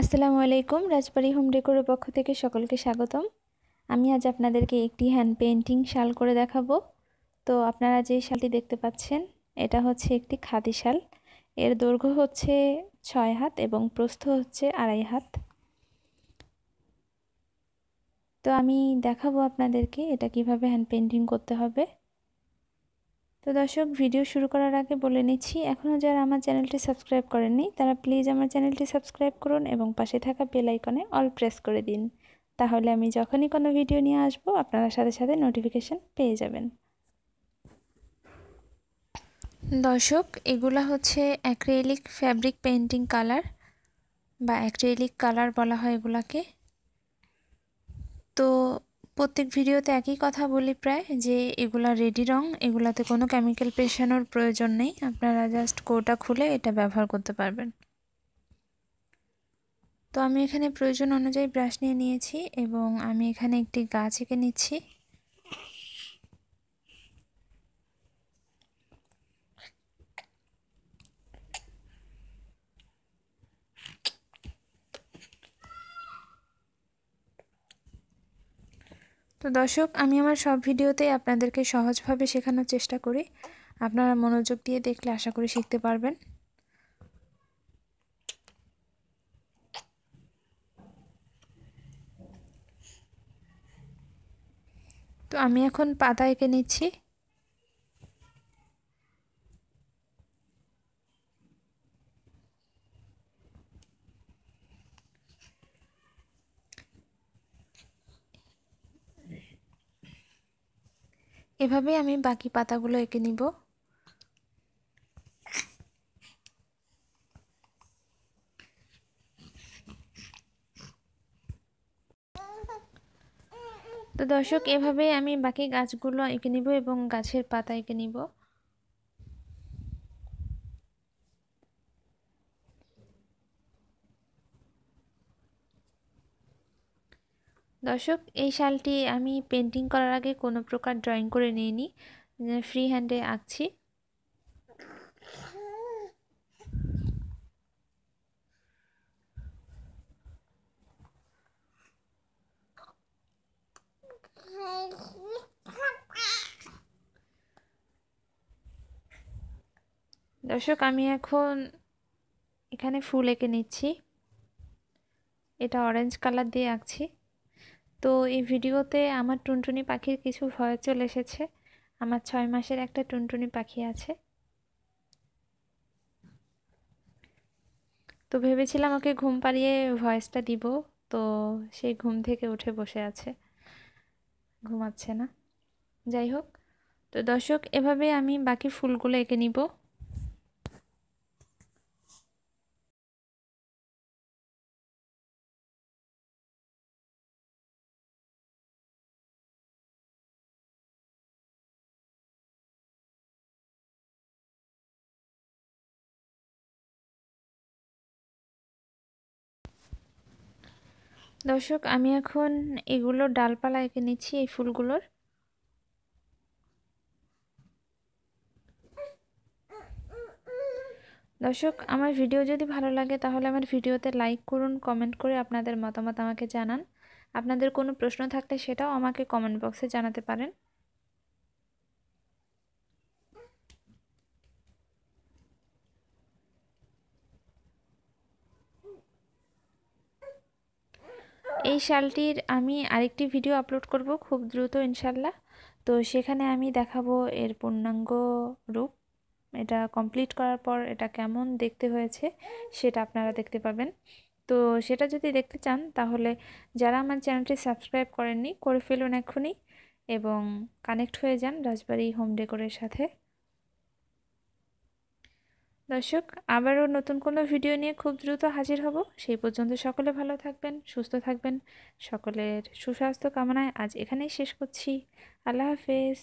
আসসালামু আলাইকুম, রাজবাড়ি হোম ডেকোরের পক্ষ থেকে সকলকে স্বাগতম। আমি আজ আপনাদেরকে একটি হ্যান্ড পেন্টিং শাল করে দেখাবো। তো আপনারা যে শালটি দেখতে পাচ্ছেন, এটা হচ্ছে একটি খাদি শাল। এর দৈর্ঘ্য হচ্ছে ছয় হাত এবং প্রস্থ হচ্ছে আড়াই হাত। তো আমি দেখাবো আপনাদেরকে এটা কীভাবে হ্যান্ড পেন্টিং করতে হবে। তো দর্শক, ভিডিও শুরু করার আগে বলে নিচ্ছি এখনও যারা আমার চ্যানেলটি সাবস্ক্রাইব করেননি, তারা প্লিজ আমার চ্যানেলটি সাবস্ক্রাইব করুন এবং পাশে থাকা বেল আইকনে অল প্রেস করে দিন। তাহলে আমি যখনই কোনো ভিডিও নিয়ে আসব, আপনারা সাথে সাথে নোটিফিকেশান পেয়ে যাবেন। দর্শক, এগুলা হচ্ছে অ্যাক্রিলিক ফ্যাব্রিক পেন্টিং কালার, বা অ্যাক্রিলিক কালার বলা হয় এগুলাকে। তো প্রত্যেক ভিডিওতে একই কথা বলি প্রায় যে এগুলো রেডি রং, এগুলাতে কোনো কেমিক্যাল পেশানোর প্রয়োজন নেই। আপনারা জাস্ট কোটা খুলে এটা ব্যবহার করতে পারবেন। তো আমি এখানে প্রয়োজন অনুযায়ী ব্রাশ নিয়ে নিয়েছি এবং আমি এখানে একটি গাছ এঁকে নিচ্ছি। তো দর্শক, আমি আমার সব ভিডিওতেই আপনাদেরকে সহজভাবে শেখানোর চেষ্টা করি। আপনারা মনোযোগ দিয়ে দেখলে আশা করি শিখতে পারবেন। তো আমি এখন পাতা এঁকে নিচ্ছি। এভাবে আমি বাকি পাতাগুলো এঁকে নিব। তো দর্শক এভাবে আমি বাকি গাছগুলো এঁকে নিব এবং গাছের পাতা এঁকে নিব। দর্শক, এই শালটি আমি পেন্টিং করার আগে কোনো প্রকার ড্রয়িং করে নিইনি। ফ্রি হ্যান্ডে আঁকছি। দর্শক, আমি এখন এখানে ফুল এঁকে নিচ্ছি। এটা অরেঞ্জ কালার দিয়ে আঁকছি। তো এই ভিডিওতে আমার টুনটুনি পাখির কিছু ভয় চলে এসেছে। আমার ছয় মাসের একটা টুনটুনি পাখি আছে। তো ভেবেছিলাম ওকে ঘুম পাড়িয়ে ভয়েসটা দিব, তো সেই ঘুম থেকে উঠে বসে আছে। ঘুমাচ্ছে না। যাই হোক, তো দর্শক, এভাবে আমি বাকি ফুলগুলো এঁকে নিব। দর্শক, আমি এখন এগুলো ডালপালা এঁকে নিচ্ছি, এই ফুলগুলোর। দর্শক, আমার ভিডিও যদি ভালো লাগে, তাহলে আমার ভিডিওতে লাইক করুন, কমেন্ট করে আপনাদের মতামত আমাকে জানান। আপনাদের কোনো প্রশ্ন থাকলে সেটাও আমাকে কমেন্ট বক্সে জানাতে পারেন। এই শালটির আমি আরেকটি ভিডিও আপলোড করব খুব দ্রুত, ইনশাল্লাহ। তো সেখানে আমি দেখাবো এর পূর্ণাঙ্গ রূপ। এটা কমপ্লিট করার পর এটা কেমন দেখতে হয়েছে সেটা আপনারা দেখতে পাবেন। তো সেটা যদি দেখতে চান, তাহলে যারা আমার চ্যানেলটি সাবস্ক্রাইব করেননি, করে ফেলুন এক্ষুনি এবং কানেক্ট হয়ে যান রাজবাড়ি হোম ডেকোরের সাথে। দর্শক, আবারও নতুন কোনো ভিডিও নিয়ে খুব দ্রুত হাজির হব। সেই পর্যন্ত সকলে ভালো থাকবেন, সুস্থ থাকবেন। সকলের সুস্বাস্থ্য কামনায় আজ এখানেই শেষ করছি। আল্লাহ হাফেজ।